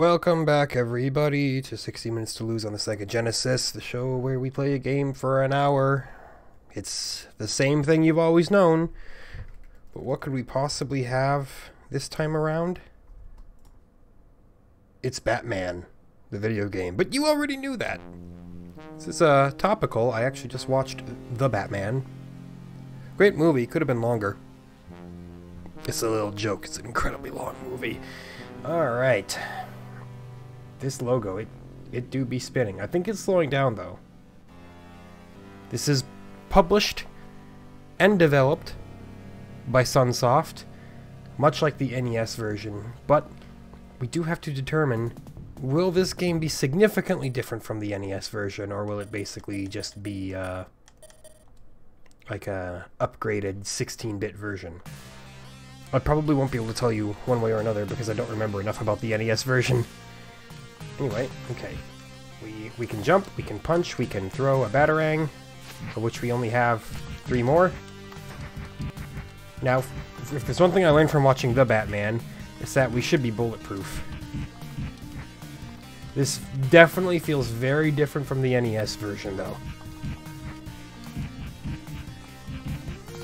Welcome back, everybody, to 60 Minutes to Lose on the Sega Genesis, the show where we play a game for an hour. It's the same thing you've always known, but what could we possibly have this time around? It's Batman, the video game, but you already knew that. This is uh, topical. I actually just watched The Batman. Great movie, could have been longer. It's a little joke, it's an incredibly long movie. Alright. This logo, it, it do be spinning. I think it's slowing down though. This is published and developed by Sunsoft, much like the NES version, but we do have to determine will this game be significantly different from the NES version, or will it basically just be uh, like a upgraded 16-bit version? I probably won't be able to tell you one way or another because I don't remember enough about the NES version. Anyway, okay. We, we can jump, we can punch, we can throw a Batarang, of which we only have three more. Now, if, there's one thing I learned from watching The Batman, it's that we should be bulletproof. This definitely feels very different from the NES version, though.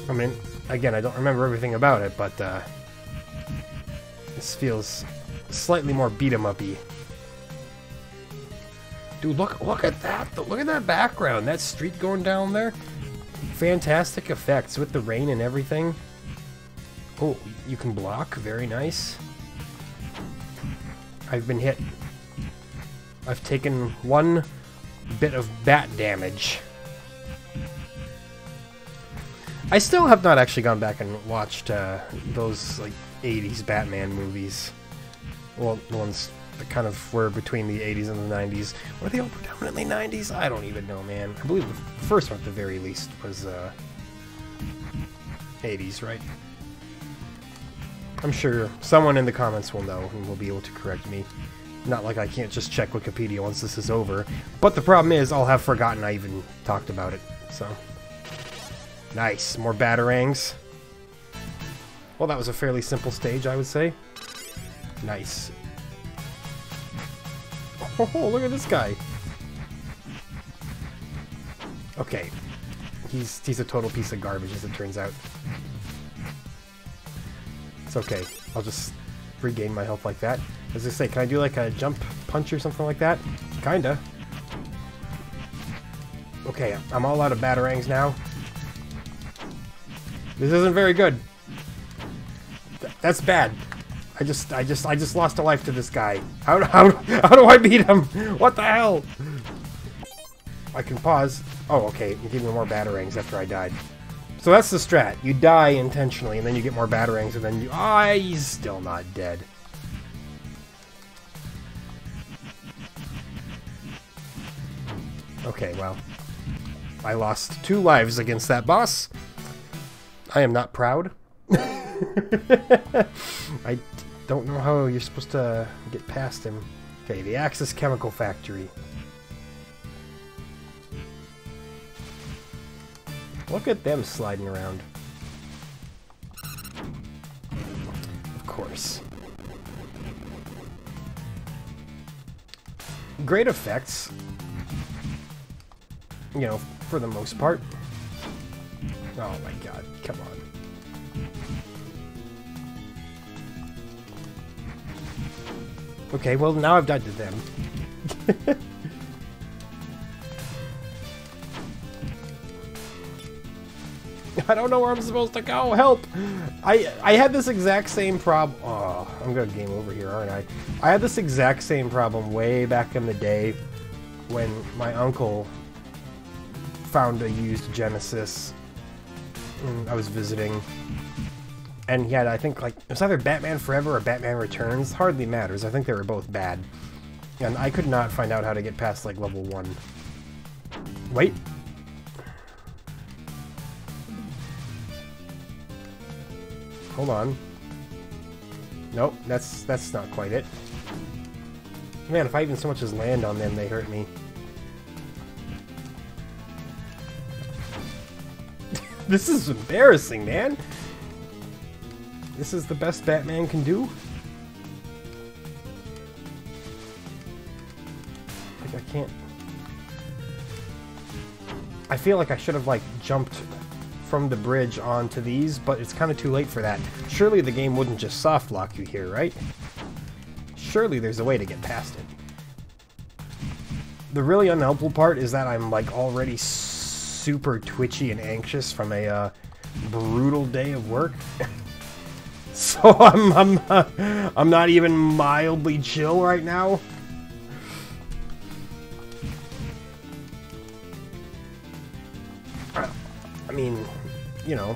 I mean, again, I don't remember everything about it, but uh, this feels slightly more beat 'em uppy. Dude, look look at that! Look at that background. That street going down there. Fantastic effects with the rain and everything. Oh, you can block. Very nice. I've been hit. I've taken one bit of bat damage. I still have not actually gone back and watched uh, those like 80s Batman movies. Well, the ones that kind of were between the 80s and the 90s. Were they all predominantly 90s? I don't even know, man. I believe the first one at the very least was uh, 80s, right? I'm sure someone in the comments will know and will be able to correct me. Not like I can't just check Wikipedia once this is over. But the problem is, I'll have forgotten I even talked about it, so... Nice, more Batarangs. Well, that was a fairly simple stage, I would say. Nice. Oh, look at this guy. Okay. He's, he's a total piece of garbage, as it turns out. It's okay. I'll just regain my health like that. As I say, can I do like a jump punch or something like that? Kinda. Okay, I'm all out of Batarangs now. This isn't very good. Th that's bad. I just, I just, I just lost a life to this guy. How, how, how do I beat him? What the hell? I can pause. Oh, okay. You give me more batarangs after I died. So that's the strat. You die intentionally, and then you get more batarangs, and then you... Ah, oh, he's still not dead. Okay, well. I lost two lives against that boss. I am not proud. I don't know how you're supposed to get past him. Okay, the Axis Chemical Factory. Look at them sliding around. Of course. Great effects. You know, for the most part. Oh my god, come on. Okay, well now I've died to them. I don't know where I'm supposed to go. Help! I I had this exact same problem. Oh, I'm gonna game over here, aren't I? I had this exact same problem way back in the day when my uncle found a used Genesis. I was visiting, and had I think like it was either Batman Forever or Batman Returns. Hardly matters. I think they were both bad, and I could not find out how to get past like level one. Wait. Hold on. Nope, that's that's not quite it. Man, if I even so much as land on them, they hurt me. this is embarrassing, man. This is the best Batman can do? Like I can't... I feel like I should have, like, jumped from the bridge onto these, but it's kind of too late for that. Surely the game wouldn't just soft lock you here, right? Surely there's a way to get past it. The really unhelpful part is that I'm, like, already super twitchy and anxious from a, uh, brutal day of work. so I'm I'm uh, I'm not even mildly chill right now. I mean, you know,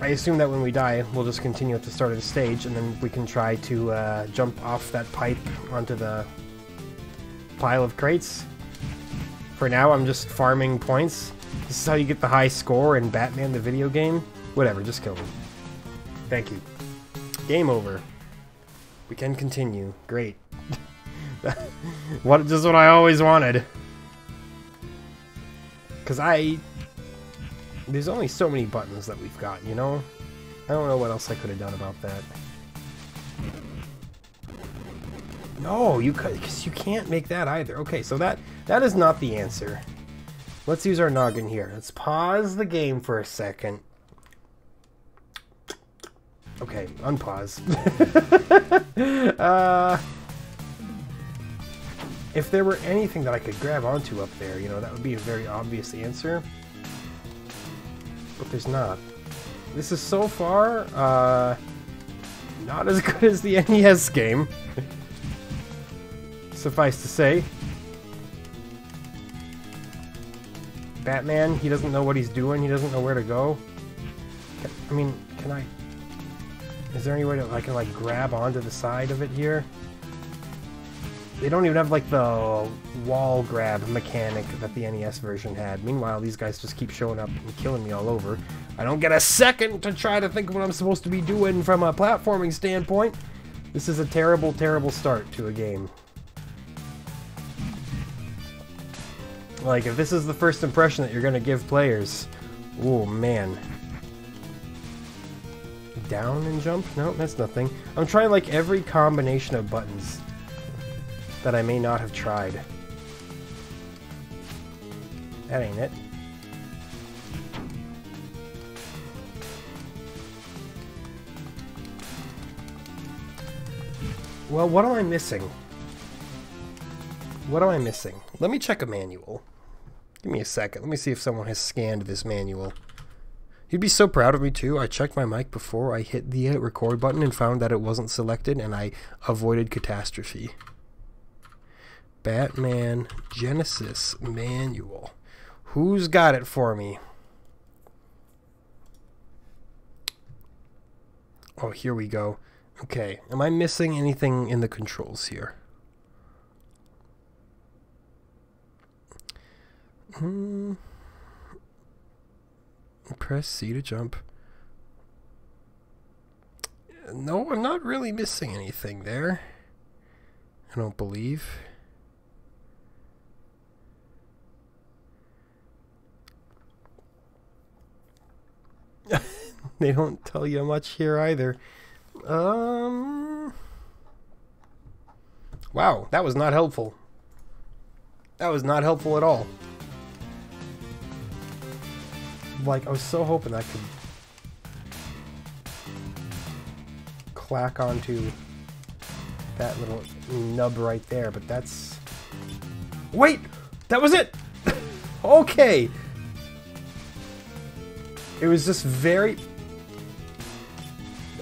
I assume that when we die, we'll just continue at the start of the stage, and then we can try to uh, jump off that pipe onto the pile of crates. For now, I'm just farming points. This is how you get the high score in Batman the video game? Whatever, just kill me. Thank you. Game over. We can continue. Great. what just what I always wanted. Cause I there's only so many buttons that we've got, you know? I don't know what else I could have done about that. No, you could, cause you can't make that either. Okay, so that that is not the answer. Let's use our noggin here. Let's pause the game for a second. Okay, unpause. uh, if there were anything that I could grab onto up there, you know, that would be a very obvious answer. But there's not. This is so far, uh, not as good as the NES game. Suffice to say. Batman, he doesn't know what he's doing, he doesn't know where to go. I mean, can I... Is there any way that I can, like, grab onto the side of it here? They don't even have, like, the wall grab mechanic that the NES version had. Meanwhile, these guys just keep showing up and killing me all over. I don't get a second to try to think of what I'm supposed to be doing from a platforming standpoint. This is a terrible, terrible start to a game. Like, if this is the first impression that you're gonna give players, oh man. Down and jump? No, that's nothing. I'm trying like every combination of buttons that I may not have tried. That ain't it. Well, what am I missing? What am I missing? Let me check a manual. Give me a second. Let me see if someone has scanned this manual. He'd be so proud of me too. I checked my mic before I hit the uh, record button and found that it wasn't selected and I avoided catastrophe. Batman Genesis manual. Who's got it for me? Oh, here we go. Okay, am I missing anything in the controls here? Hmm. Press C to jump. No, I'm not really missing anything there. I don't believe. they don't tell you much here either. Um. Wow, that was not helpful. That was not helpful at all. Like, I was so hoping I could clack onto that little nub right there, but that's... Wait! That was it! okay! It was just very...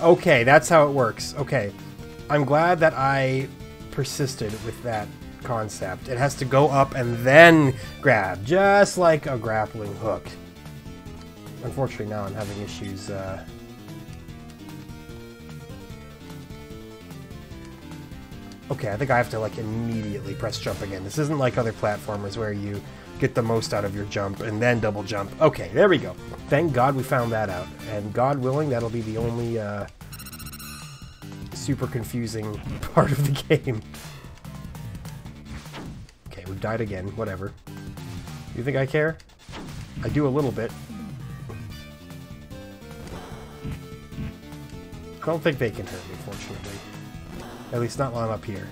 Okay, that's how it works. Okay. I'm glad that I persisted with that concept. It has to go up and then grab, just like a grappling hook. Unfortunately, now I'm having issues. Uh... Okay, I think I have to like immediately press jump again. This isn't like other platformers where you get the most out of your jump and then double jump. Okay, there we go. Thank God we found that out. And God willing, that'll be the only uh, super confusing part of the game. Okay, we've died again. Whatever. You think I care? I do a little bit. Don't think they can hurt me, fortunately. At least not while I'm up here.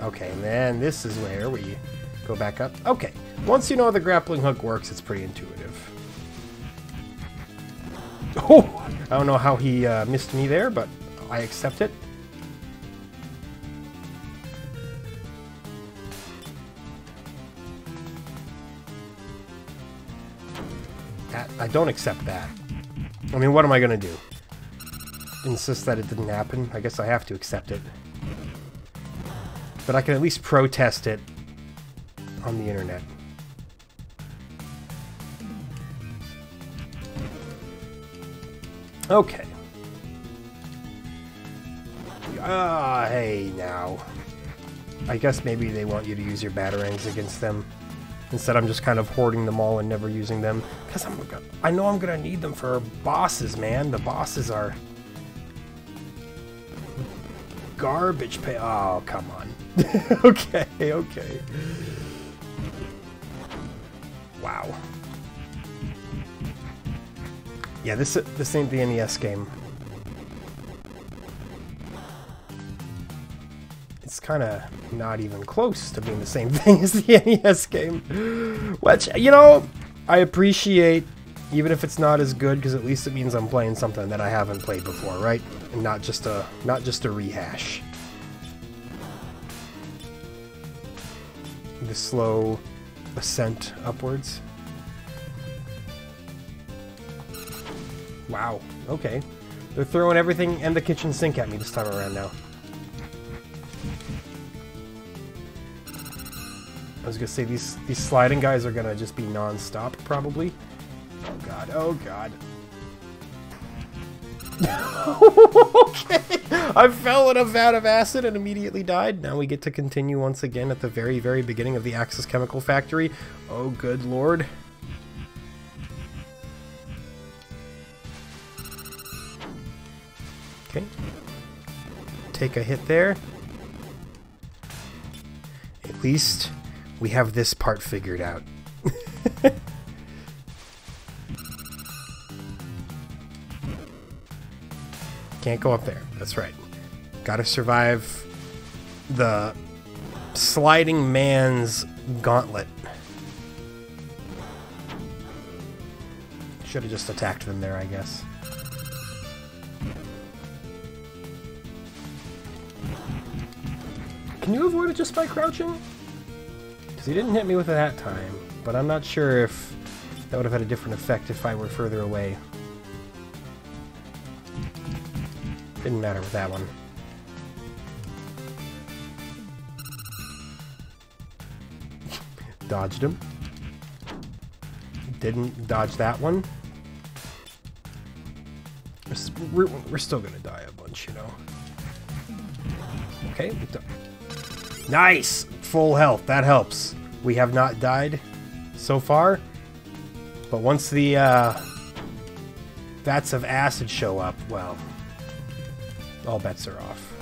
Okay, and then this is where we go back up. Okay, once you know how the grappling hook works, it's pretty intuitive. Oh! I don't know how he uh, missed me there, but I accept it. I don't accept that. I mean, what am I going to do? Insist that it didn't happen? I guess I have to accept it. But I can at least protest it on the internet. Okay. Ah, uh, hey, now. I guess maybe they want you to use your batarangs against them. Instead, I'm just kind of hoarding them all and never using them. Because I'm, I know I'm going to need them for bosses, man. The bosses are... Garbage pay. Oh, come on. okay, okay. Wow. Yeah, this this ain't the NES game. It's kind of not even close to being the same thing as the NES game. Which, you know, I appreciate, even if it's not as good, because at least it means I'm playing something that I haven't played before, right? And not just a not just a rehash. The slow ascent upwards. Wow, okay. They're throwing everything and the kitchen sink at me this time around now. I was gonna say, these, these sliding guys are gonna just be non-stop, probably. Oh god, oh god. okay, I fell in a vat of acid and immediately died. Now we get to continue once again at the very, very beginning of the Axis Chemical Factory. Oh, good lord. Okay. Take a hit there. At least we have this part figured out. Can't go up there. That's right. Gotta survive the sliding man's gauntlet. Should have just attacked them there, I guess. Can you avoid it just by crouching? He didn't hit me with it that time, but I'm not sure if that would have had a different effect if I were further away. Didn't matter with that one. Dodged him. Didn't dodge that one. We're, we're still gonna die a bunch, you know. Okay, Nice! Full health. That helps. We have not died so far. But once the uh, vats of acid show up, well, all bets are off.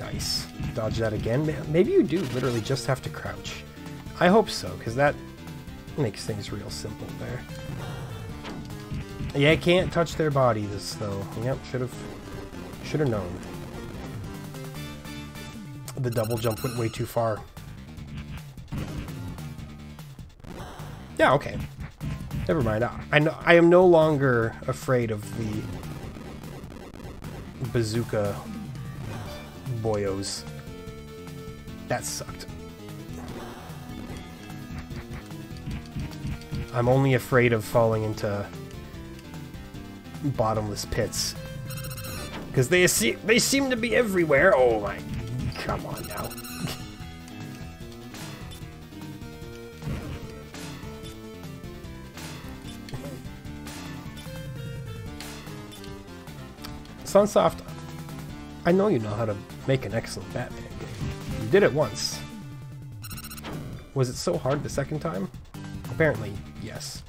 Nice. Dodge that again. Maybe you do literally just have to crouch. I hope so, because that makes things real simple there. Yeah, I can't touch their bodies, though. Yep, should have should have known the double jump went way too far. Yeah, okay. Never mind. I, I, know, I am no longer afraid of the bazooka boyos. That sucked. I'm only afraid of falling into bottomless pits. Because they, they seem to be everywhere. Oh my Come on now. Sunsoft, I know you know how to make an excellent Batman game. You did it once. Was it so hard the second time? Apparently, yes.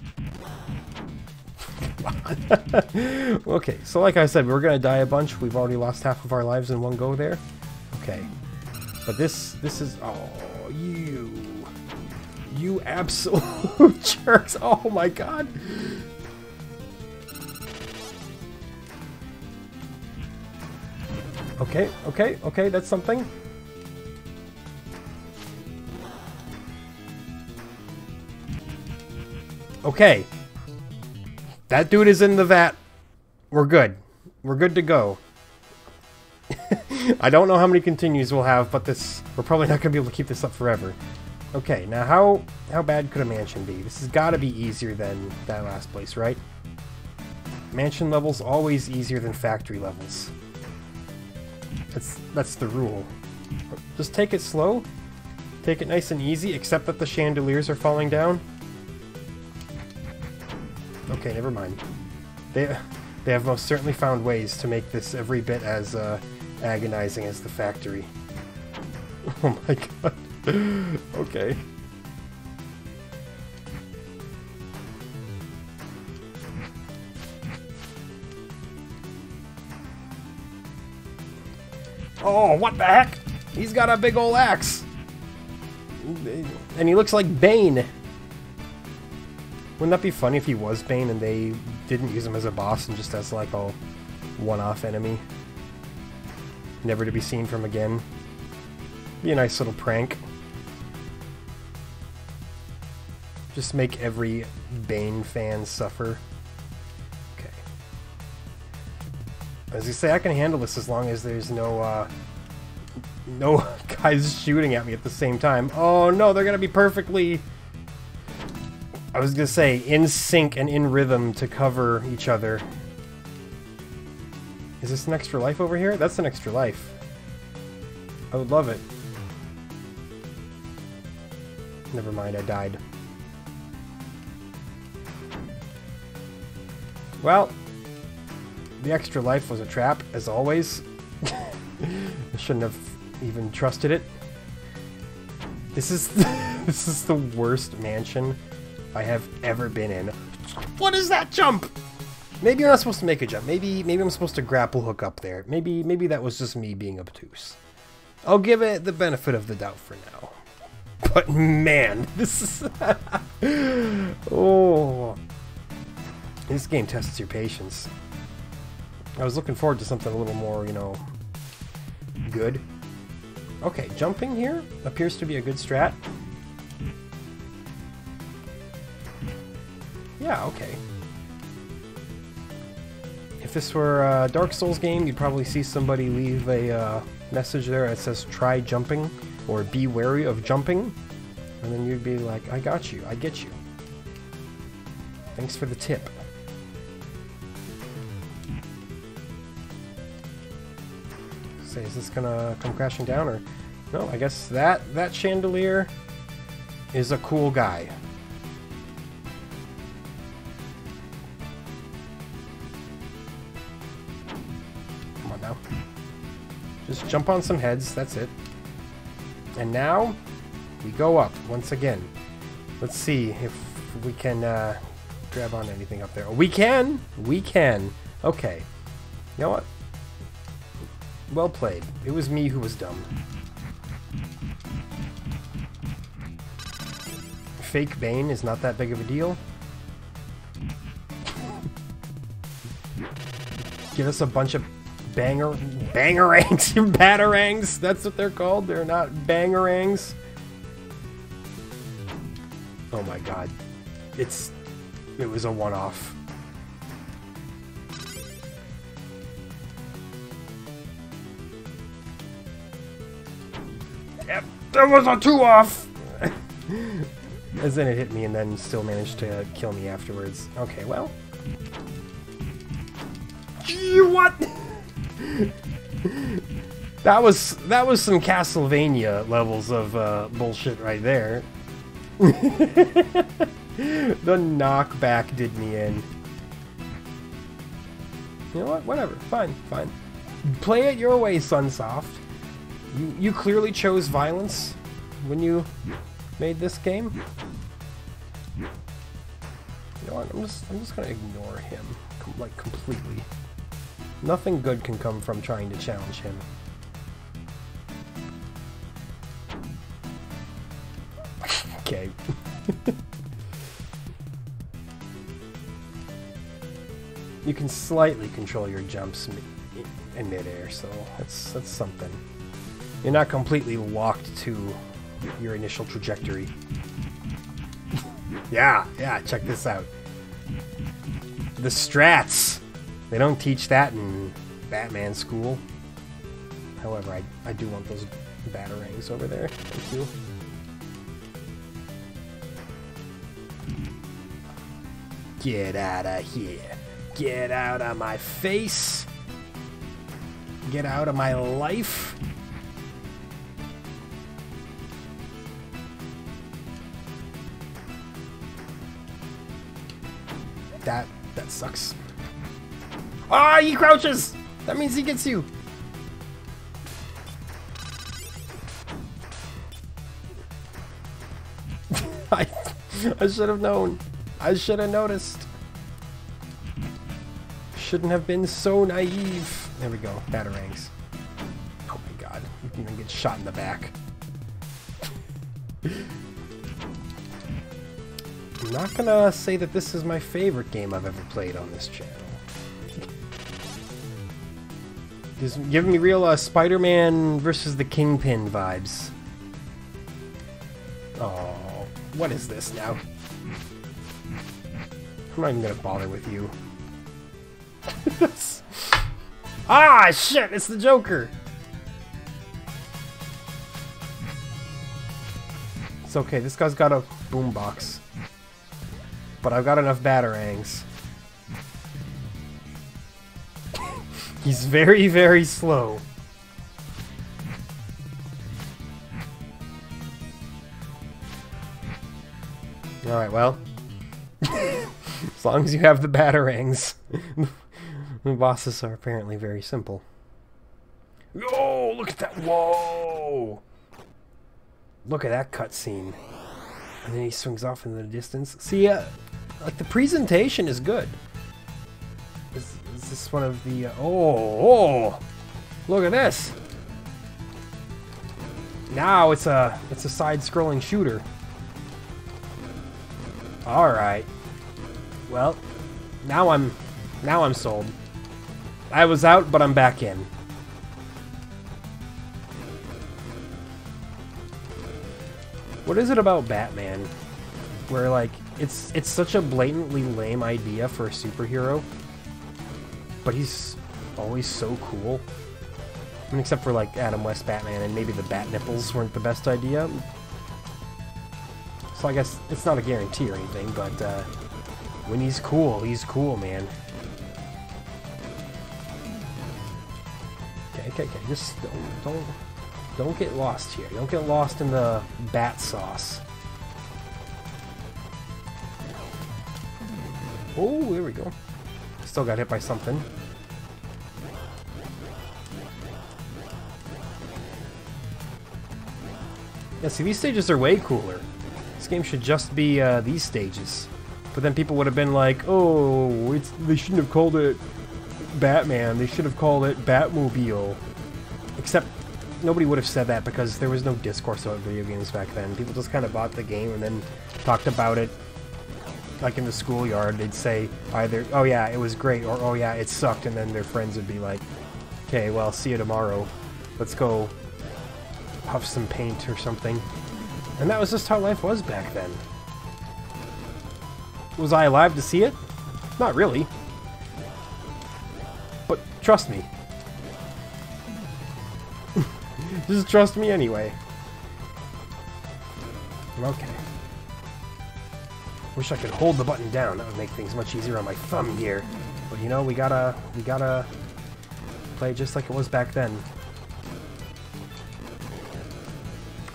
okay, so like I said, we're gonna die a bunch. We've already lost half of our lives in one go there. Okay. But this, this is, oh, you, you absolute jerks. Oh my god. Okay, okay, okay, that's something. Okay. That dude is in the vat. We're good. We're good to go. I don't know how many continues we'll have, but this we're probably not going to be able to keep this up forever. Okay, now how how bad could a mansion be? This has got to be easier than that last place, right? Mansion levels always easier than factory levels. That's that's the rule. Just take it slow. Take it nice and easy, except that the chandeliers are falling down. Okay, never mind. They they have most certainly found ways to make this every bit as uh, agonizing as the factory. Oh my god. okay. Oh, what the heck? He's got a big old axe. And he looks like Bane. Wouldn't that be funny if he was Bane and they didn't use him as a boss and just as like a one-off enemy? Never to be seen from again. Be a nice little prank. Just make every Bane fan suffer. Okay. As you say, I can handle this as long as there's no, uh, no guys shooting at me at the same time. Oh no, they're gonna be perfectly... I was gonna say, in sync and in rhythm to cover each other. Is this an extra life over here? That's an extra life. I would love it. Never mind, I died. Well, the extra life was a trap, as always. I shouldn't have even trusted it. This is this is the worst mansion I have ever been in. What is that jump? Maybe I'm not supposed to make a jump. Maybe maybe I'm supposed to grapple hook up there. Maybe maybe that was just me being obtuse. I'll give it the benefit of the doubt for now. But man, this is oh this game tests your patience. I was looking forward to something a little more, you know, good. Okay, jumping here appears to be a good strat. Yeah, okay. If this were a Dark Souls game, you'd probably see somebody leave a uh, message there that says try jumping or be wary of jumping. And then you'd be like, I got you, I get you. Thanks for the tip. Say, is this gonna come crashing down or... No, I guess that, that chandelier is a cool guy. Jump on some heads, that's it. And now, we go up once again. Let's see if we can uh, grab on anything up there. Oh, we can! We can! Okay. You know what? Well played. It was me who was dumb. Fake Bane is not that big of a deal. Give us a bunch of banger bangerangs batarangs. That's what they're called. They're not bangerangs. Oh my god. It's it was a one-off. Yep, that was a two-off. As then it hit me and then still managed to kill me afterwards. Okay, well. What? That was that was some Castlevania levels of uh, bullshit right there. the knockback did me in. You know what? Whatever. Fine. Fine. Play it your way, Sunsoft. You you clearly chose violence when you made this game. You know what? I'm just I'm just gonna ignore him like completely. Nothing good can come from trying to challenge him. okay. you can slightly control your jumps in midair, so that's that's something. You're not completely locked to your initial trajectory. yeah, yeah, check this out. The strats. They don't teach that in Batman school. However, I, I do want those batarangs over there. Thank you. Get out of here. Get out of my face. Get out of my life. That that sucks. Ah, he crouches! That means he gets you. I, I should have known. I should have noticed. Shouldn't have been so naive. There we go. Batarangs. Oh my god. You can even get shot in the back. I'm not gonna say that this is my favorite game I've ever played on this channel. Just giving me real uh, Spider-Man versus the Kingpin vibes. Oh, what is this now? I'm not even gonna bother with you. ah, shit! It's the Joker. It's okay. This guy's got a boombox, but I've got enough batarangs. He's very, very slow. Alright, well. as long as you have the batarangs. the bosses are apparently very simple. Oh, look at that. Whoa! Look at that cutscene. And then he swings off into the distance. See, uh, like the presentation is good. Is, is this one of the... Uh, oh, oh! Look at this! Now it's a it's a side-scrolling shooter. All right. Well, now I'm now I'm sold. I was out, but I'm back in. What is it about Batman where like it's it's such a blatantly lame idea for a superhero, but he's always so cool. I mean, except for like Adam West Batman and maybe the bat nipples weren't the best idea. So I guess it's not a guarantee or anything, but uh, when he's cool, he's cool, man. Okay, okay, okay. Just don't, don't, don't get lost here. Don't get lost in the bat sauce. Oh, there we go. Still got hit by something. Yeah, see, these stages are way cooler. This game should just be uh, these stages. But then people would have been like, oh, it's they shouldn't have called it Batman. They should have called it Batmobile. Except nobody would have said that because there was no discourse about video games back then. People just kind of bought the game and then talked about it. Like in the schoolyard, they'd say either, oh yeah, it was great, or oh yeah, it sucked, and then their friends would be like, okay, well, see you tomorrow. Let's go puff some paint or something. And that was just how life was back then. Was I alive to see it? Not really. But trust me. just trust me anyway. Okay. Wish I could hold the button down. That would make things much easier on my thumb here. But you know, we gotta, we gotta play just like it was back then.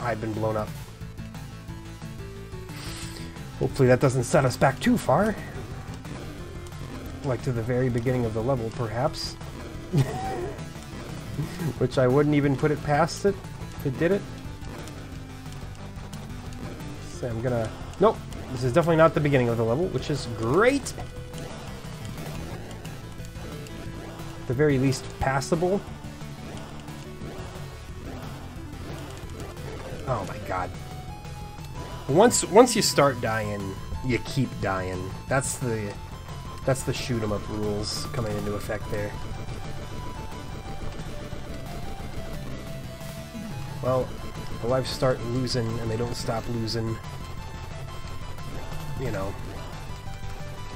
I've been blown up. Hopefully that doesn't set us back too far. Like to the very beginning of the level, perhaps. Which I wouldn't even put it past it if it did it. So I'm gonna... Nope, this is definitely not the beginning of the level, which is great! At the very least, passable. once once you start dying, you keep dying. That's the that's the shoot 'em up rules coming into effect there. Well, the lives start losing and they don't stop losing. You know,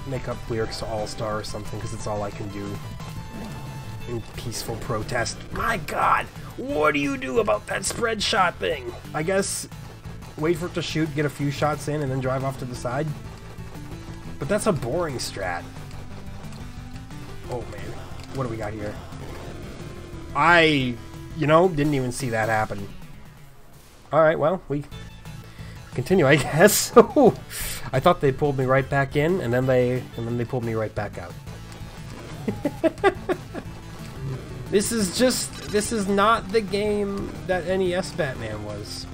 make up lyrics to All Star or something because it's all I can do. In peaceful protest. My God, what do you do about that spread shot thing? I guess wait for it to shoot, get a few shots in, and then drive off to the side. But that's a boring strat. Oh man, what do we got here? I, you know, didn't even see that happen. Alright, well, we continue, I guess. I thought they pulled me right back in, and then they and then they pulled me right back out. this is just this is not the game that NES Batman was.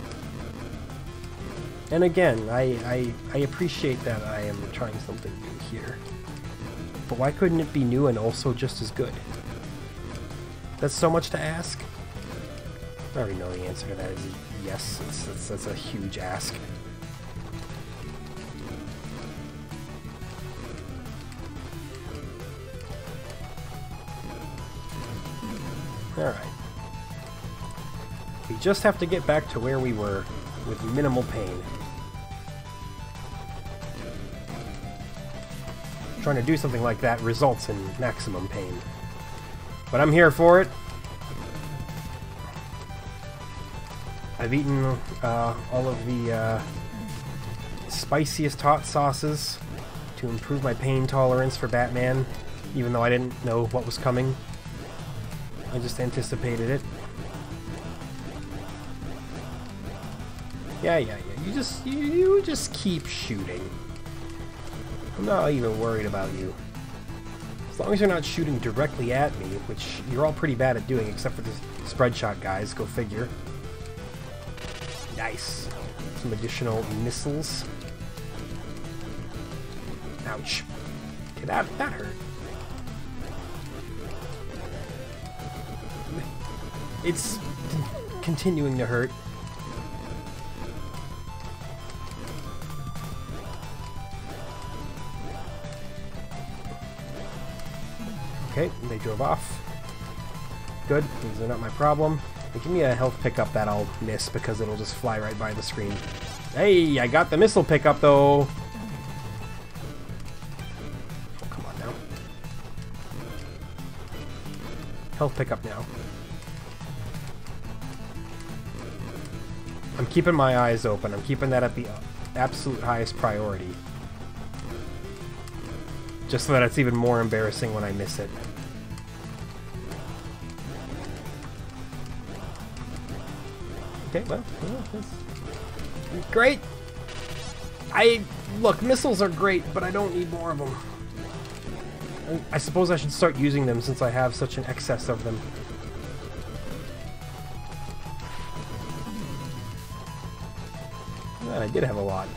And again, I, I I appreciate that I am trying something new here. But why couldn't it be new and also just as good? That's so much to ask. I already know the answer to that is yes. It's, it's, that's a huge ask. Alright. We just have to get back to where we were with minimal pain. Trying to do something like that results in maximum pain. But I'm here for it. I've eaten uh, all of the uh, spiciest hot sauces to improve my pain tolerance for Batman, even though I didn't know what was coming. I just anticipated it. Yeah, yeah, yeah. You just you, you just keep shooting. I'm not even worried about you. As long as you're not shooting directly at me, which you're all pretty bad at doing, except for the spread shot guys, go figure. Nice. Some additional missiles. Ouch. Okay, that, that hurt. It's continuing to hurt. Okay, they drove off. Good, these are not my problem. Hey, give me a health pickup that I'll miss because it'll just fly right by the screen. Hey, I got the missile pickup though! Come on now. Health pickup now. I'm keeping my eyes open. I'm keeping that at the absolute highest priority. Just so that it's even more embarrassing when I miss it. Okay, well, well great. I look, missiles are great, but I don't need more of them. I suppose I should start using them since I have such an excess of them. I did have a lot.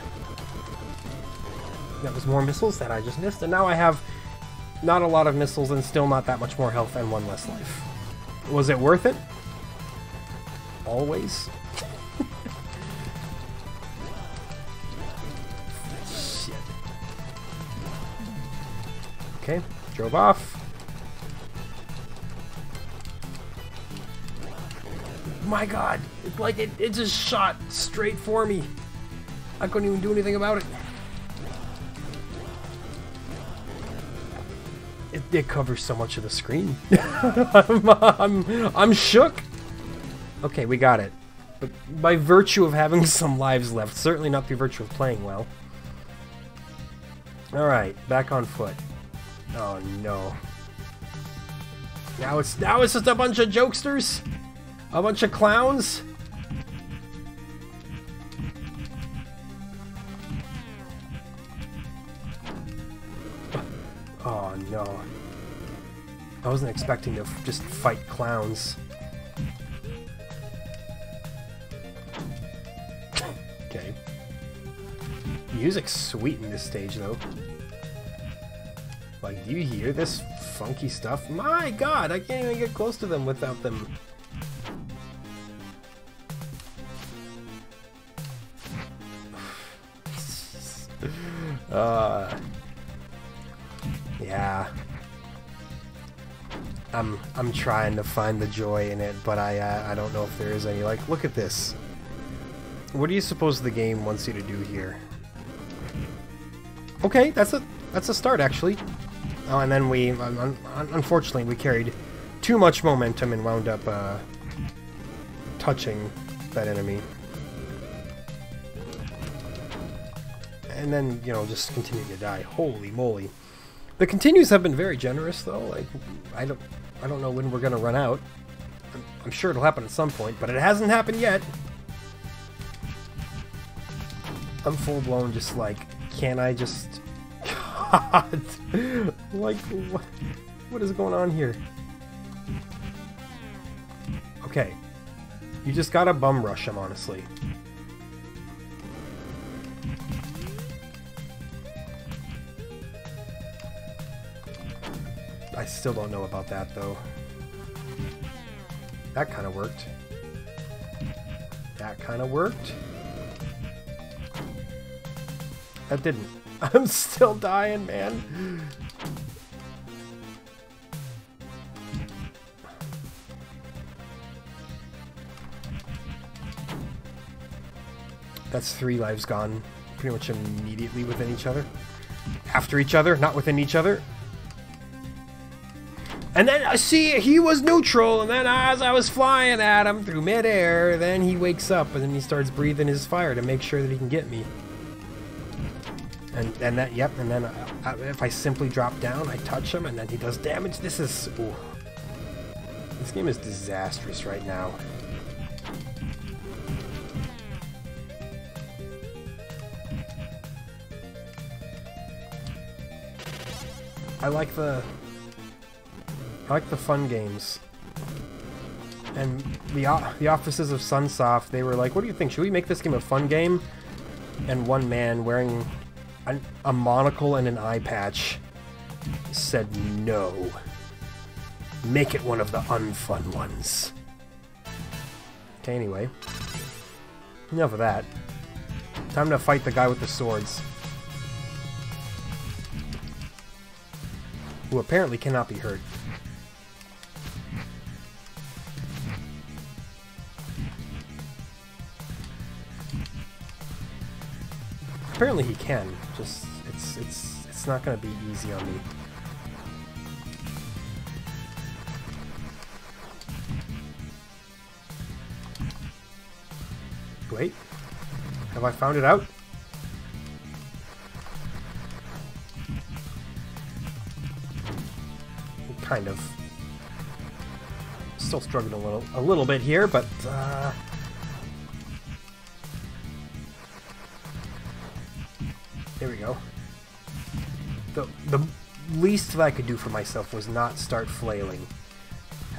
That was more missiles that I just missed, and now I have not a lot of missiles and still not that much more health and one less life. Was it worth it? Always? Okay, drove off. My god, it's like it, it just shot straight for me. I couldn't even do anything about it. It, it covers so much of the screen. I'm, I'm, I'm shook. Okay, we got it. But by virtue of having some lives left, certainly not by virtue of playing well. Alright, back on foot. Oh no. Now it's now it's just a bunch of jokesters? A bunch of clowns? Oh no. I wasn't expecting to just fight clowns. okay. Music's sweet in this stage though. Like, do you hear this funky stuff? My god, I can't even get close to them without them. uh... Yeah. I'm I'm trying to find the joy in it, but I uh, I don't know if there is any. Like, look at this. What do you suppose the game wants you to do here? Okay, that's a that's a start actually. Oh, and then we un unfortunately we carried too much momentum and wound up uh, touching that enemy. And then, you know, just continue to die. Holy moly. The continues have been very generous, though. Like, I don't, I don't know when we're gonna run out. I'm, I'm sure it'll happen at some point, but it hasn't happened yet. I'm full blown, just like, can I just? Like, what, what is going on here? Okay, you just gotta bum rush him, honestly. I still don't know about that, though. That kind of worked. That kind of worked. That didn't. I'm still dying, man. That's three lives gone pretty much immediately within each other. After each other, not within each other. And then I see he was neutral, and then as I was flying at him through midair, then he wakes up and then he starts breathing his fire to make sure that he can get me. And and that yep, and then I, I, if I simply drop down, I touch him, and then he does damage. This is ooh. this game is disastrous right now. I like the I like the fun games. And the the offices of Sunsoft, they were like, "What do you think? Should we make this game a fun game?" And one man wearing a, a monocle and an eye patch said, "No. Make it one of the unfun ones." Okay, anyway. Enough of that. Time to fight the guy with the swords. Who apparently cannot be hurt. Apparently he can. Just it's it's it's not gonna be easy on me. Wait. Have I found it out? Kind of. Still struggling a little a little bit here, but uh The, the least that I could do for myself was not start flailing.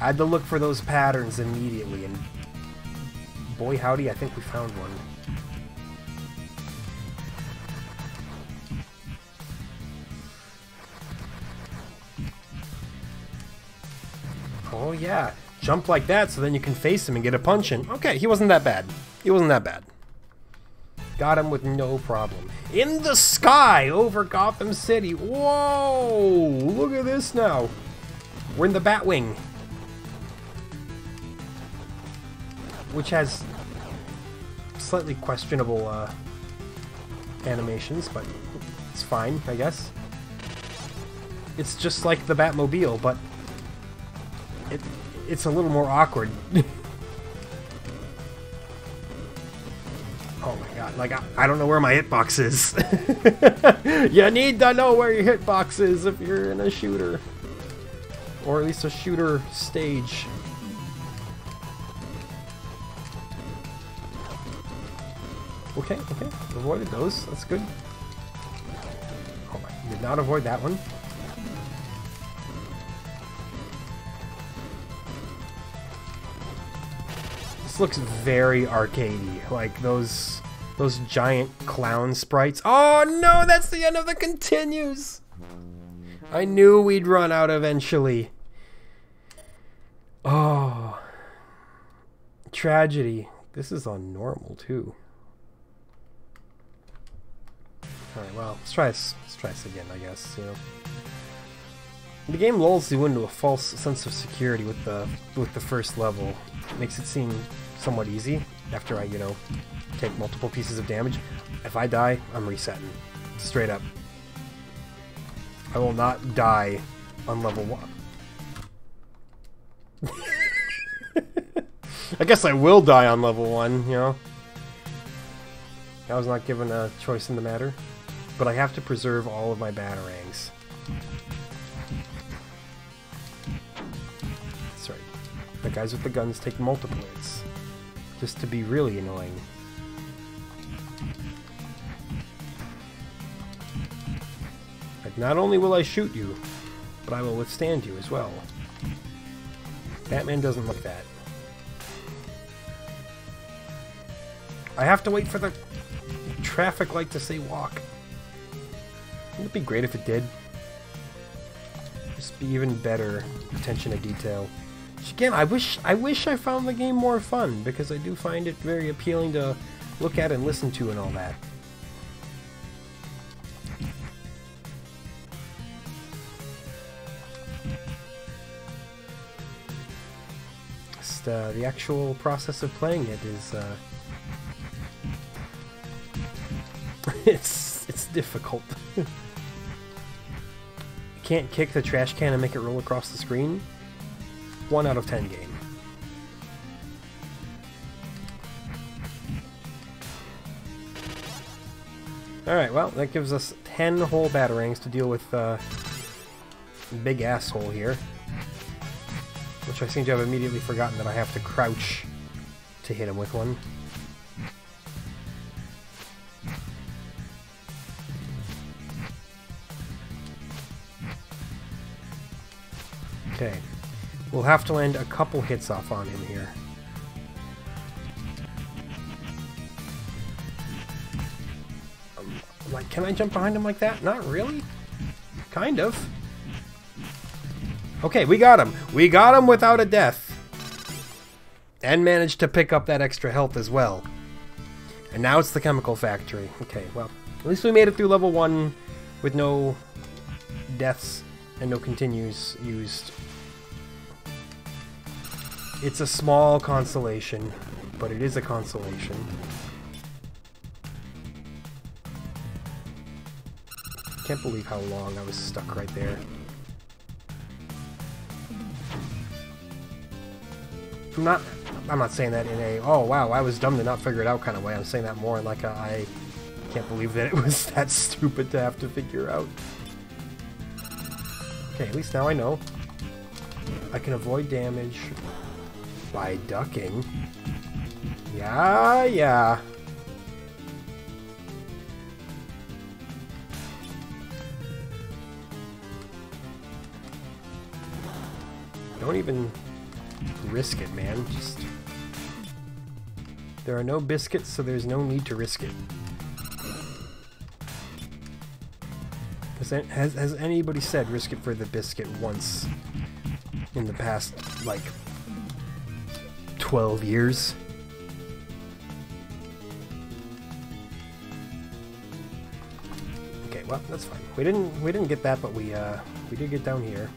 I had to look for those patterns immediately, and boy howdy, I think we found one. Oh yeah, jump like that so then you can face him and get a punch in. Okay, he wasn't that bad. He wasn't that bad. Got him with no problem. In the sky over Gotham City. Whoa! Look at this now. We're in the Batwing. Which has slightly questionable uh, animations, but it's fine, I guess. It's just like the Batmobile, but it, it's a little more awkward. Like, I, I don't know where my hitbox is. you need to know where your hitbox is if you're in a shooter. Or at least a shooter stage. Okay, okay. Avoided those. That's good. Oh, did not avoid that one. This looks very arcadey. Like those those giant clown sprites. Oh no, that's the end of the continues. I knew we'd run out eventually. Oh. Tragedy. This is on normal too. Alright, well, let's try this let's try this again, I guess, you know. The game lulls you into a false sense of security with the with the first level. It makes it seem somewhat easy after I, you know, take multiple pieces of damage. If I die, I'm resetting. Straight up. I will not die on level 1. I guess I will die on level 1, you know. I was not given a choice in the matter. But I have to preserve all of my batarangs. That's right. The guys with the guns take multiple hits. Just to be really annoying. Not only will I shoot you, but I will withstand you as well. Batman doesn't look that. I have to wait for the traffic light to say walk. Wouldn't it be great if it did? Just be even better attention to detail. Again, I wish I wish I found the game more fun because I do find it very appealing to look at and listen to and all that. Just, uh, the actual process of playing it is uh, it's it's difficult. you can't kick the trash can and make it roll across the screen. 1 out of 10 game. Alright, well, that gives us 10 whole batarangs to deal with uh, big asshole here. Which I seem to have immediately forgotten that I have to crouch to hit him with one. Okay. We'll have to land a couple hits off on him here. Um, like, can I jump behind him like that? Not really. Kind of. Okay, we got him. We got him without a death. And managed to pick up that extra health as well. And now it's the chemical factory. Okay, well, at least we made it through level 1 with no deaths and no continues used. It's a small consolation, but it is a consolation. Can't believe how long I was stuck right there. Not I'm not saying that in a oh wow I was dumb to not figure it out kind of way. I'm saying that more in like a I can't believe that it was that stupid to have to figure out. Okay, at least now I know. I can avoid damage by ducking. Yeah, yeah. Don't even risk it, man. Just... There are no biscuits, so there's no need to risk it. Has, has, has anybody said risk it for the biscuit once in the past, like, 12 years? Okay, well, that's fine. We didn't we didn't get that, but we uh we did get down here.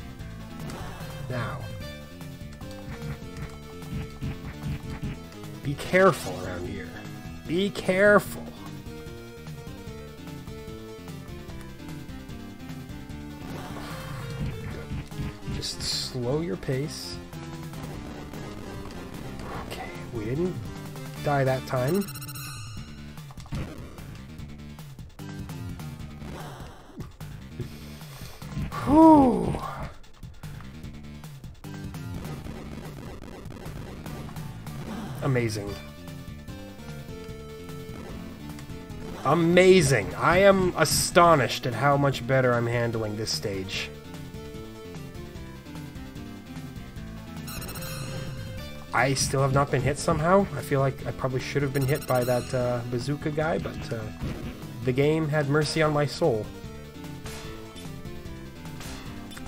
Be careful around here. Be careful. Just slow your pace. Okay, we didn't die that time. Amazing. Amazing. I am astonished at how much better I'm handling this stage. I still have not been hit somehow. I feel like I probably should have been hit by that uh, bazooka guy, but uh, the game had mercy on my soul.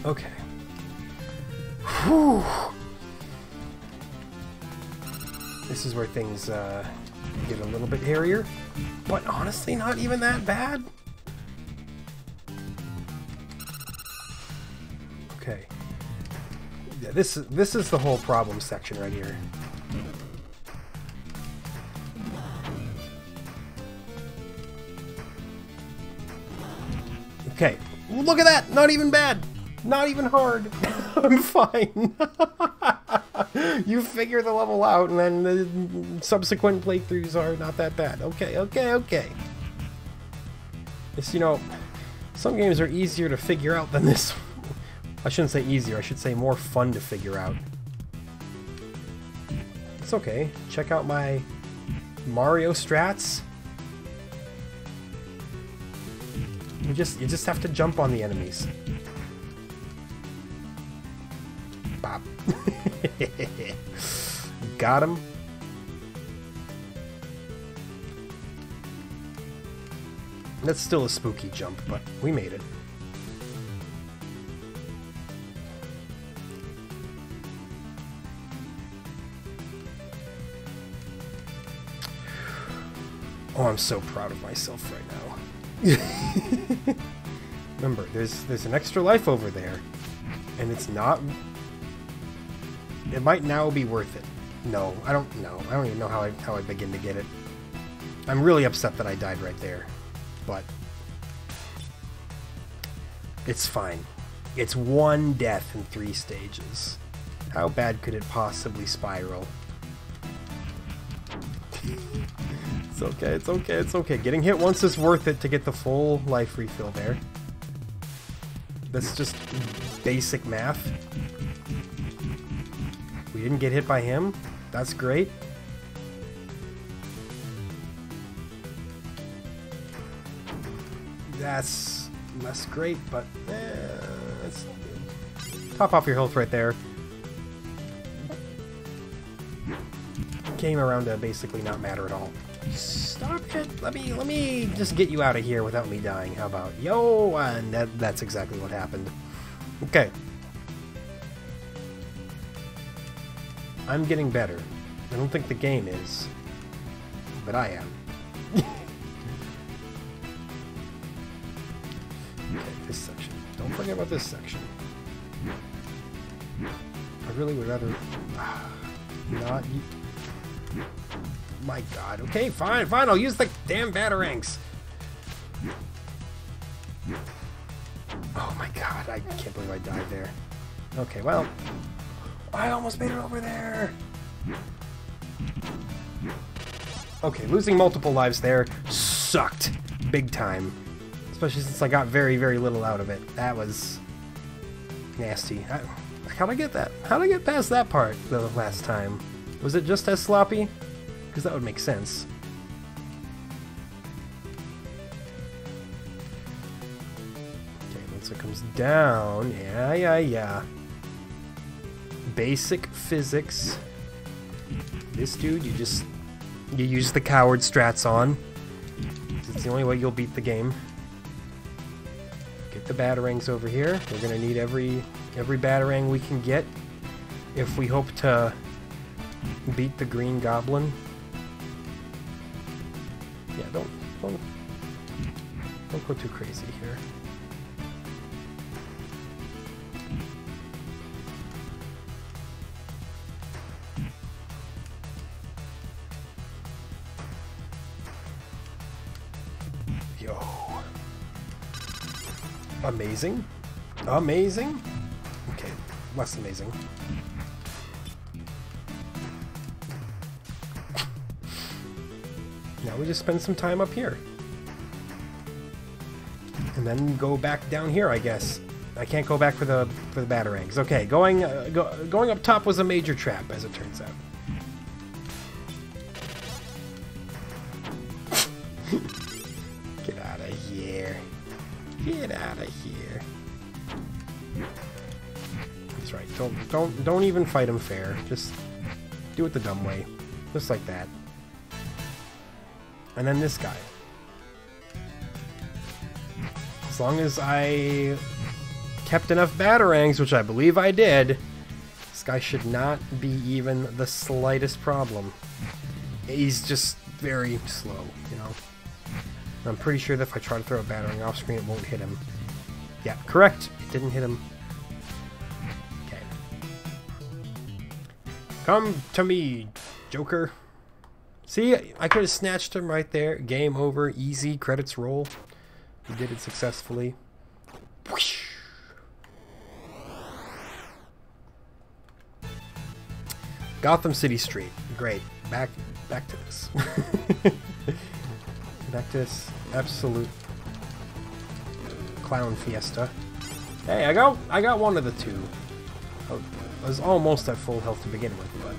Okay. This is where things uh, get a little bit hairier, but honestly not even that bad. Okay. Yeah, this this is the whole problem section right here. Okay, look at that! Not even bad! Not even hard! I'm fine! you figure the level out and then the subsequent playthroughs are not that bad. Okay, okay, okay. It's, you know, some games are easier to figure out than this. I shouldn't say easier, I should say more fun to figure out. It's okay. Check out my Mario strats. You just you just have to jump on the enemies. Bop. Got him. That's still a spooky jump, but we made it. Oh, I'm so proud of myself right now. Remember, there's there's an extra life over there, and it's not. It might now be worth it. No, I don't know. I don't even know how I how I begin to get it. I'm really upset that I died right there, but it's fine. It's one death in three stages. How bad could it possibly spiral? it's okay, it's okay, it's okay. Getting hit once is worth it to get the full life refill there. That's just basic math. We didn't get hit by him. That's great. That's less great, but eh, top off your health right there. Came around to basically not matter at all. Stop it! Let me let me just get you out of here without me dying. How about yo? And that, that's exactly what happened. Okay. I'm getting better. I don't think the game is, but I am. okay, this section. Don't forget about this section. I really would rather not. My God. Okay, fine, fine. I'll use the damn batarangs. Oh my God! I can't believe I died there. Okay, well, I almost made it over there. Okay, losing multiple lives there sucked big time. Especially since I got very, very little out of it. That was nasty. I, how'd I get that? How'd I get past that part the last time? Was it just as sloppy? Because that would make sense. Okay, once it comes down, yeah, yeah, yeah. Basic physics. This dude, you just you use the coward strats on. It's the only way you'll beat the game. Get the batarangs over here. We're gonna need every every batarang we can get if we hope to beat the green goblin. Yeah, don't don't don't go too crazy here. Amazing. Amazing. Okay, less amazing. now we just spend some time up here. And then go back down here, I guess. I can't go back for the for the batarangs. Okay, going uh, go, going up top was a major trap, as it turns out. Get out of here. That's right. Don't don't don't even fight him fair. Just do it the dumb way. Just like that. And then this guy. As long as I kept enough batarangs, which I believe I did, this guy should not be even the slightest problem. He's just very slow. I'm pretty sure that if I try to throw a batarang off screen, it won't hit him. Yeah, correct. It didn't hit him. Okay. Come to me, Joker. See, I could have snatched him right there. Game over. Easy. Credits roll. We did it successfully. Whoosh. Gotham City Street. Great. Back back to this. back to this absolute clown fiesta. Hey, I got I got one of the two. Uh, I was almost at full health to begin with, but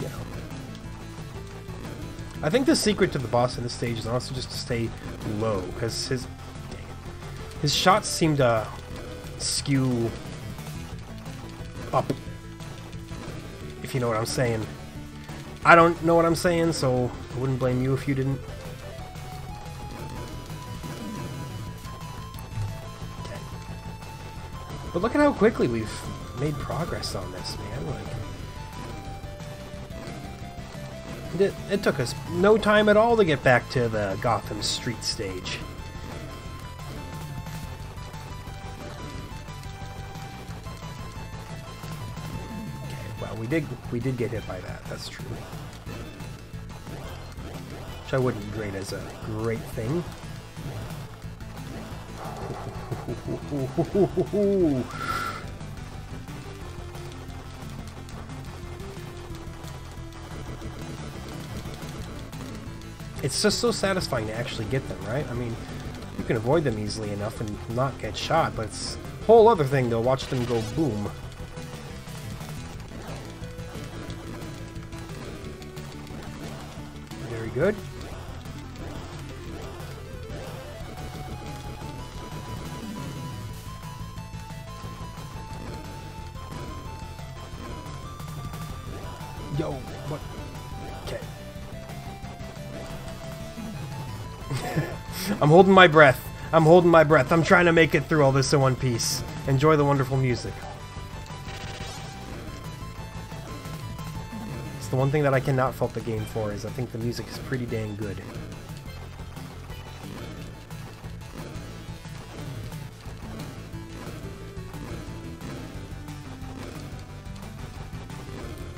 you know. I think the secret to the boss in this stage is also just to stay low, because his dang it, his shots seem to skew up. If you know what I'm saying. I don't know what I'm saying, so I wouldn't blame you if you didn't. But look at how quickly we've made progress on this, man. Like, it, it took us no time at all to get back to the Gotham Street stage. Did we did get hit by that. That's true. Which I wouldn't grade as a great thing. It's just so satisfying to actually get them, right? I mean, you can avoid them easily enough and not get shot, but it's a whole other thing to watch them go boom. Good. Yo, what? Okay. I'm holding my breath. I'm holding my breath. I'm trying to make it through all this in one piece. Enjoy the wonderful music. The one thing that I cannot fault the game for is I think the music is pretty dang good.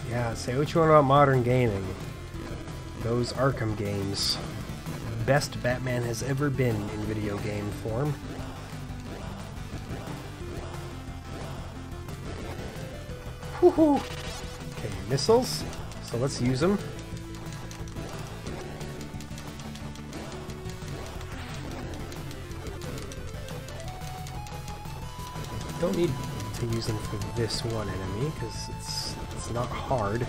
Yeah, say what you want about modern gaming. Those Arkham games. Best Batman has ever been in video game form. Woohoo! Okay, missiles. So let's use them. Don't need to use them for this one enemy because it's it's not hard.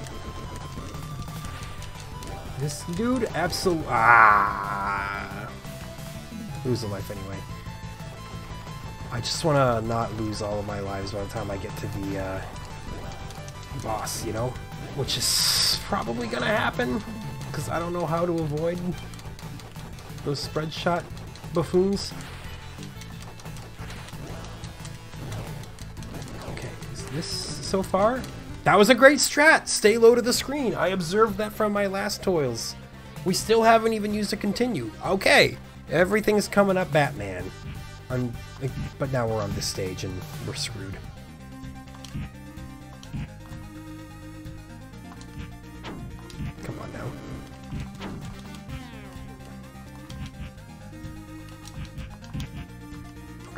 This dude absolutely ah lose a life anyway. I just want to not lose all of my lives by the time I get to the uh, boss, you know, which is probably gonna happen because I don't know how to avoid those spread shot buffoons. Okay, is this so far? That was a great strat! Stay low to the screen. I observed that from my last toils. We still haven't even used a continue. Okay, everything's coming up Batman. I'm, but now we're on this stage and we're screwed.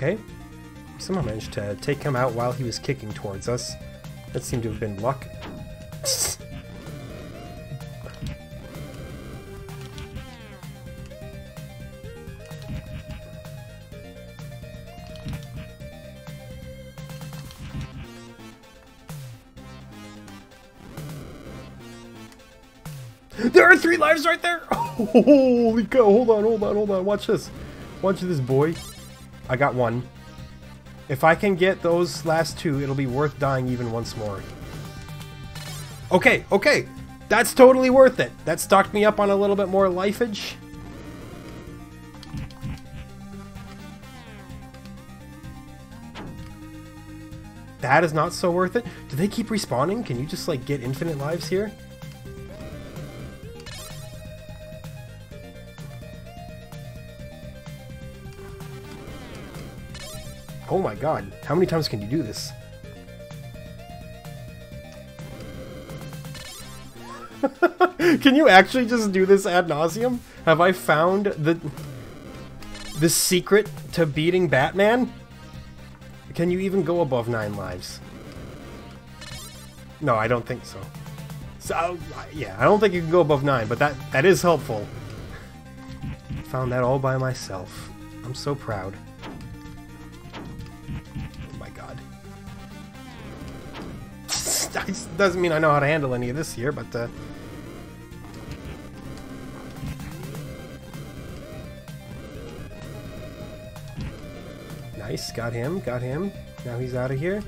Okay. Somehow managed to take him out while he was kicking towards us. That seemed to have been luck. There are three lives right there! Holy cow, hold on, hold on, hold on, watch this. Watch this, boy. I got one. If I can get those last two, it'll be worth dying even once more. Okay, okay. That's totally worth it. That stocked me up on a little bit more lifeage. That is not so worth it. Do they keep respawning? Can you just, like, get infinite lives here? Oh my god, how many times can you do this? Can you actually just do this ad nauseum? Have I found the the secret to beating Batman? Can you even go above nine lives? No, I don't think so. So yeah, I don't think you can go above nine, but that that is helpful. Found that all by myself. I'm so proud. Doesn't mean I know how to handle any of this here, but uh, Nice, got him, got him. Now he's out of here.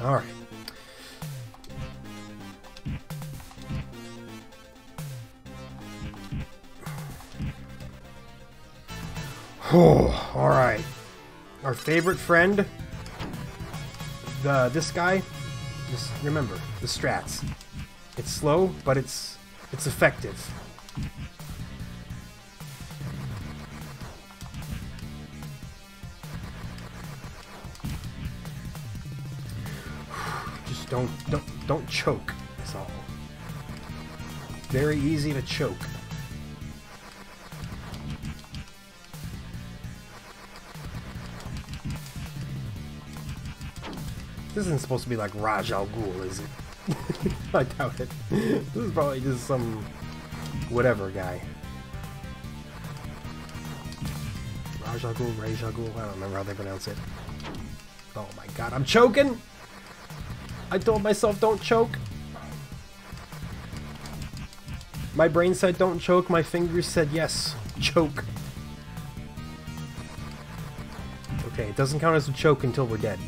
Alright. Oh, alright. Our favorite friend, the this guy, just remember, the strats. It's slow, but it's it's effective. Just don't don't don't choke. That's all. Very easy to choke. This isn't supposed to be like Raj Al Ghul, is it? I doubt it. This is probably just some whatever guy. Rajagul, Rajagul, I don't remember how they pronounce it. Oh my god, I'm choking! I told myself don't choke. My brain said don't choke, my fingers said yes, choke. Okay, it doesn't count as a choke until we're dead.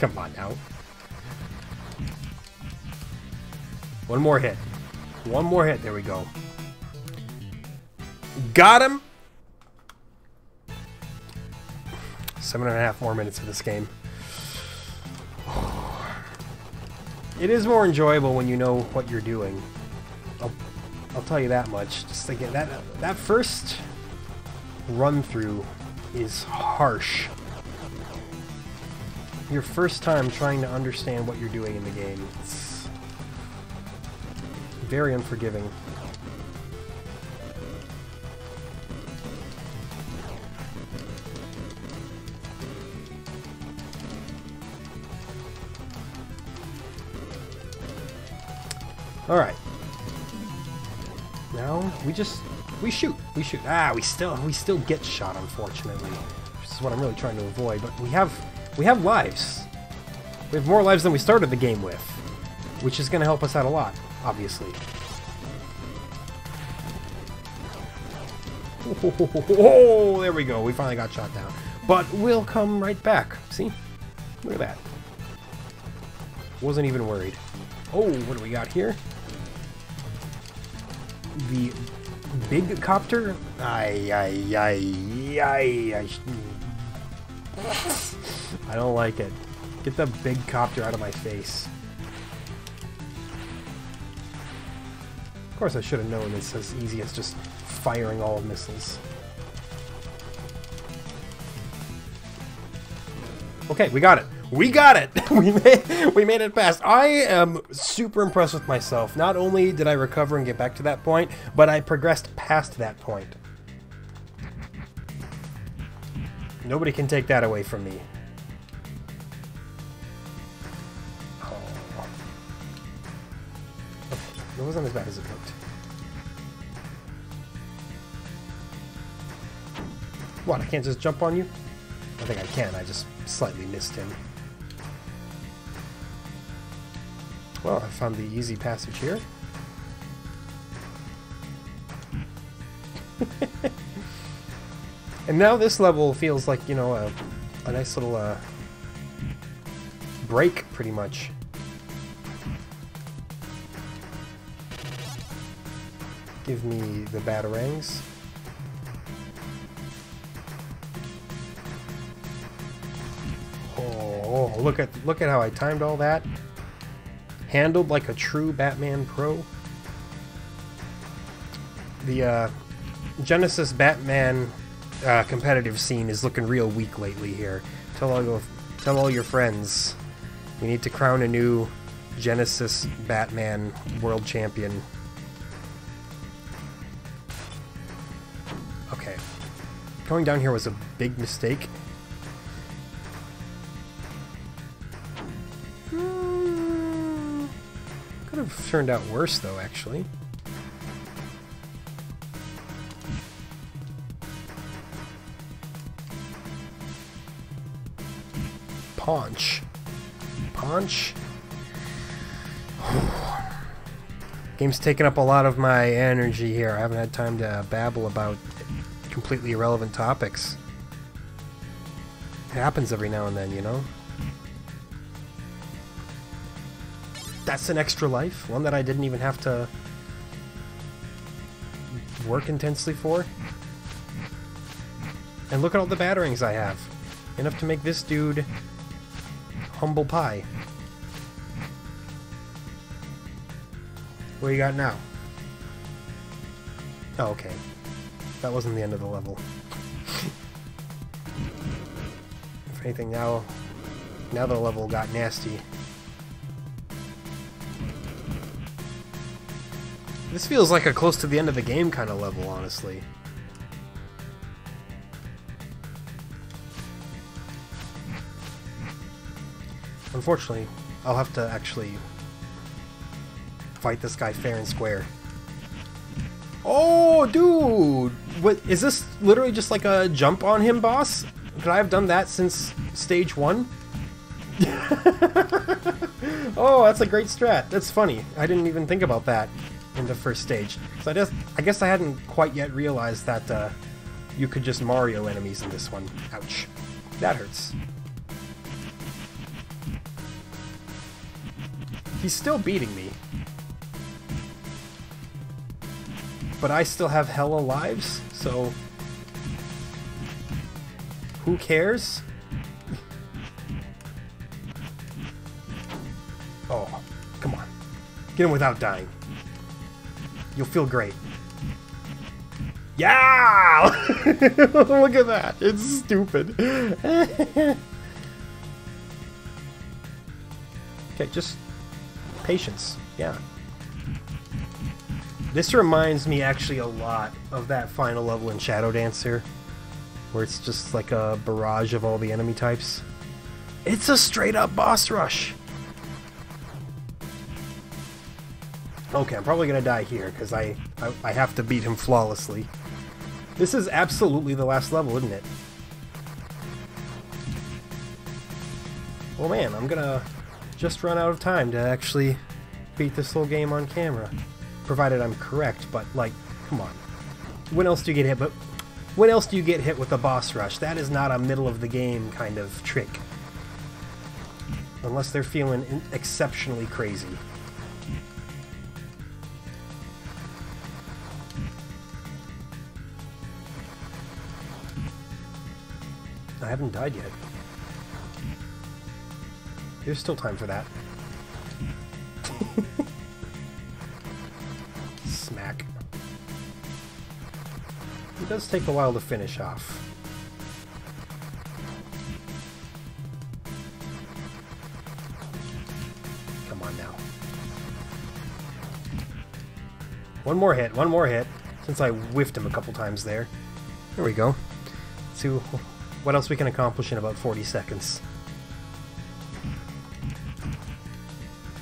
Come on now. One more hit. One more hit. There we go. Got him! Seven and a half more minutes of this game. It is more enjoyable when you know what you're doing. I'll, I'll tell you that much. Just again, that that first run through is harsh your first time trying to understand what you're doing in the game. It's very unforgiving. Alright. Now, we just... We shoot. We shoot. Ah, we still we still get shot, unfortunately. This is what I'm really trying to avoid. But we have we have lives. We have more lives than we started the game with, which is going to help us out a lot, obviously. Oh, there we go. We finally got shot down. But we'll come right back. See? Look at that. Wasn't even worried. Oh, what do we got here? The big copter? Ay, ay, ay, ay, ay. I don't like it. Get the big copter out of my face. Of course I should have known it's as easy as just firing all missiles. Okay, we got it. We got it! we, made, we made it past. I am super impressed with myself. Not only did I recover and get back to that point, but I progressed past that point. Nobody can take that away from me. It wasn't as bad as it looked. What, I can't just jump on you? I think I can, I just slightly missed him. Well, I found the easy passage here. and now this level feels like, you know, a, a nice little uh, break, pretty much. Give me the batarangs. Oh, look at look at how I timed all that. handled like a true Batman pro. The uh, Genesis Batman uh, competitive scene is looking real weak lately here. Tell all tell all your friends. We need to crown a new Genesis Batman world champion. Going down here was a big mistake. Hmm. Could have turned out worse though, actually. Paunch. Paunch? Game's taking up a lot of my energy here. I haven't had time to babble about completely irrelevant topics. It happens every now and then, you know? That's an extra life, one that I didn't even have to work intensely for. And look at all the batarangs I have. Enough to make this dude humble pie. What you got now? Oh, okay. That wasn't the end of the level. if anything, now, now the level got nasty. This feels like a close to the end of the game kind of level, honestly. Unfortunately, I'll have to actually fight this guy fair and square. Oh, dude! What is this? Literally just like a jump on him, boss? Could I have done that since stage one? oh, that's a great strat. That's funny. I didn't even think about that in the first stage. So I just, I guess I hadn't quite yet realized that uh, you could just Mario enemies in this one. Ouch. That hurts. He's still beating me. But I still have hella lives, so... Who cares? oh, come on. Get him without dying. You'll feel great. Yeah! Look at that. It's stupid. okay, just patience. Yeah. This reminds me actually a lot of that final level in Shadow Dancer, where it's just like a barrage of all the enemy types. It's a straight up boss rush! Okay, I'm probably gonna die here, because I, I, I have to beat him flawlessly. This is absolutely the last level, isn't it? Well man, I'm gonna just run out of time to actually beat this whole game on camera. Provided I'm correct, but like, come on. When else do you get hit? But when else do you get hit with a boss rush? That is not a middle of the game kind of trick. Unless they're feeling exceptionally crazy. I haven't died yet. There's still time for that. It does take a while to finish off. Come on now. One more hit, one more hit, since I whiffed him a couple times there. There we go. Let's see what else we can accomplish in about 40 seconds.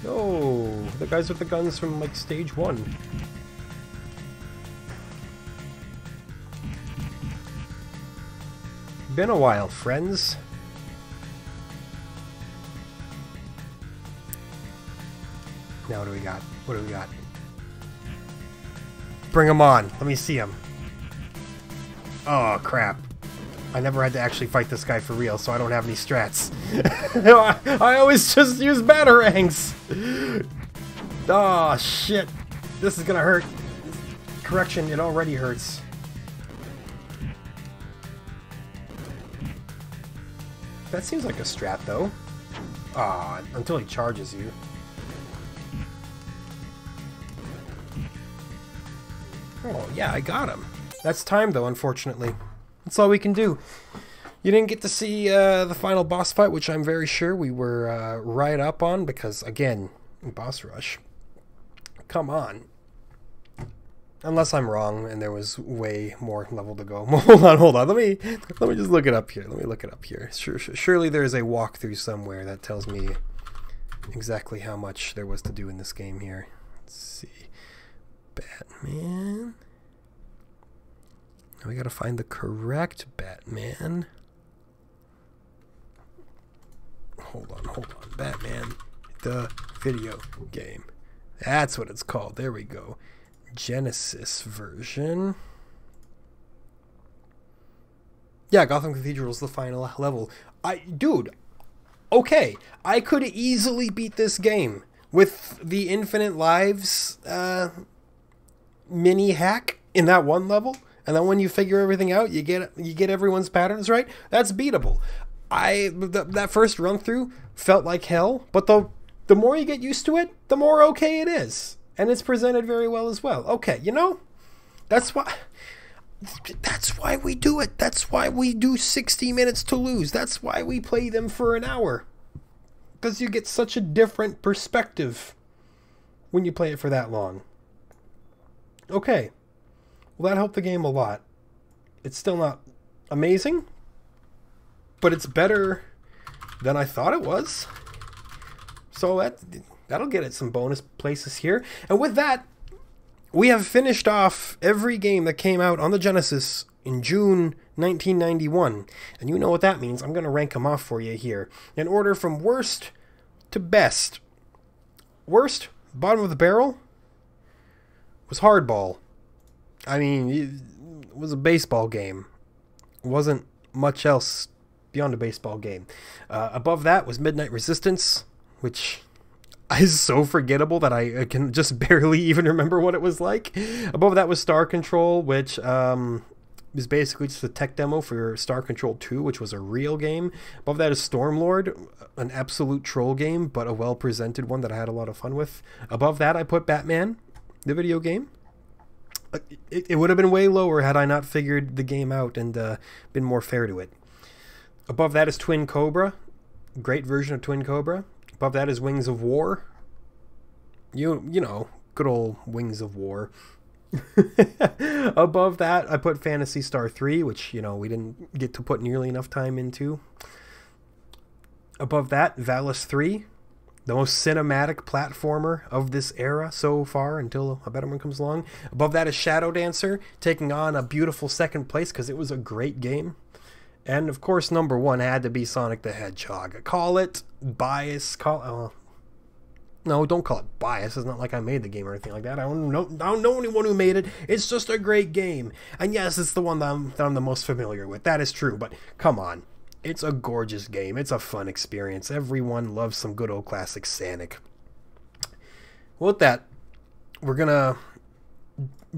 Oh, the guys with the guns from like stage one. Been a while, friends. Now what do we got? What do we got? Bring him on. Let me see him. Oh, crap. I never had to actually fight this guy for real, so I don't have any strats. I always just use batarangs. Oh, shit. This is gonna hurt. Correction, it already hurts. That seems like a strat, though. Ah, until he charges you. Oh, yeah, I got him. That's time, though, unfortunately. That's all we can do. You didn't get to see uh, the final boss fight, which I'm very sure we were uh, right up on, because, again, boss rush. Come on. Unless I'm wrong and there was way more level to go. hold on, hold on. Let me let me just look it up here. Let me look it up here. Sure, sure, surely there's a walkthrough somewhere that tells me exactly how much there was to do in this game here. Let's see. Batman. Now we gotta find the correct Batman. Hold on, hold on. Batman, the video game. That's what it's called. There we go. Genesis version. Yeah, Gotham Cathedral is the final level. I, dude, okay, I could easily beat this game with the infinite lives uh, mini hack in that one level, and then when you figure everything out, you get you get everyone's patterns right. That's beatable. I th- that first run through felt like hell, but the the more you get used to it, the more okay it is and it's presented very well as well. Okay, you know, that's why. That's why we do it. That's why we do 60 minutes to lose. That's why we play them for an hour. Because you get such a different perspective when you play it for that long. Okay. Well, that helped the game a lot. It's still not amazing, but it's better than I thought it was. So that That'll get it some bonus places here. And with that, we have finished off every game that came out on the Genesis in June 1991. And you know what that means. I'm going to rank them off for you here in order from worst to best. Worst, bottom of the barrel, was Hardball. I mean, it was a baseball game. It wasn't much else beyond a baseball game. Uh, above that was Midnight Resistance, which is so forgettable that I can just barely even remember what it was like. Above that was Star Control, which um, is basically just a tech demo for Star Control 2, which was a real game. Above that is Stormlord, an absolute troll game, but a well presented one that I had a lot of fun with. Above that, I put Batman, the video game. Uh, it, it would have been way lower had I not figured the game out and uh, been more fair to it. Above that is Twin Cobra, great version of Twin Cobra. Above that is Wings of War. You you know, good old Wings of War. Above that, I put Phantasy Star 3, which, you know, we didn't get to put nearly enough time into. Above that, Valis 3, the most cinematic platformer of this era so far until a better one comes along. Above that is Shadow Dancer, taking on a beautiful second place because it was a great game. And of course, number one had to be Sonic the Hedgehog. Call it bias. Call uh, no, don't call it bias. It's not like I made the game or anything like that. I don't know. I don't know anyone who made it. It's just a great game. And yes, it's the one that I'm, that I'm the most familiar with. That is true. But come on, it's a gorgeous game. It's a fun experience. Everyone loves some good old classic Sonic. Well, with that, we're gonna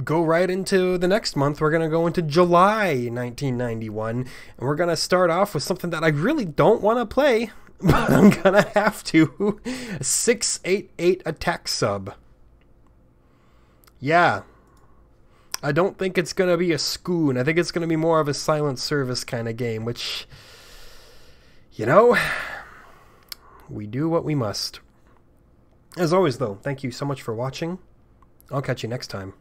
go right into the next month. We're going to go into July 1991, and we're going to start off with something that I really don't want to play, but I'm going to have to 688 attack sub. Yeah. I don't think it's going to be a Scoon. I think it's going to be more of a silent service kind of game, which, you know, we do what we must. As always, though, thank you so much for watching. I'll catch you next time.